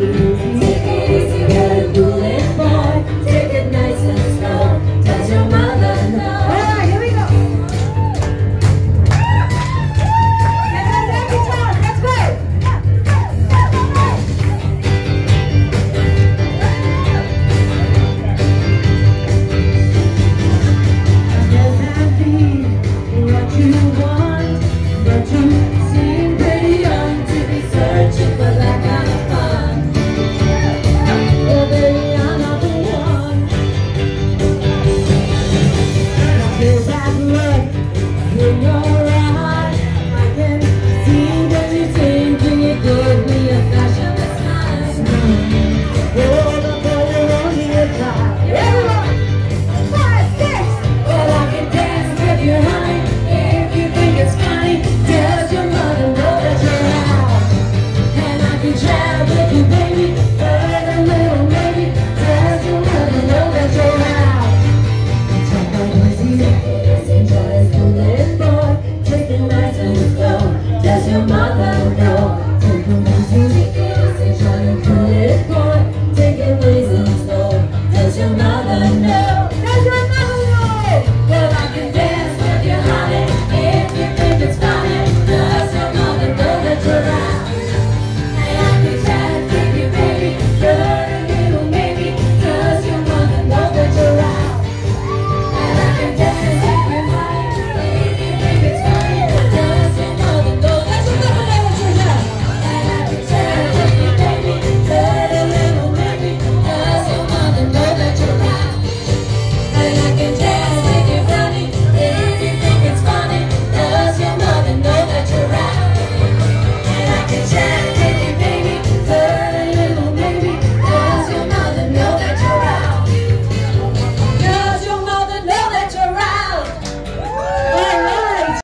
do. says your mother.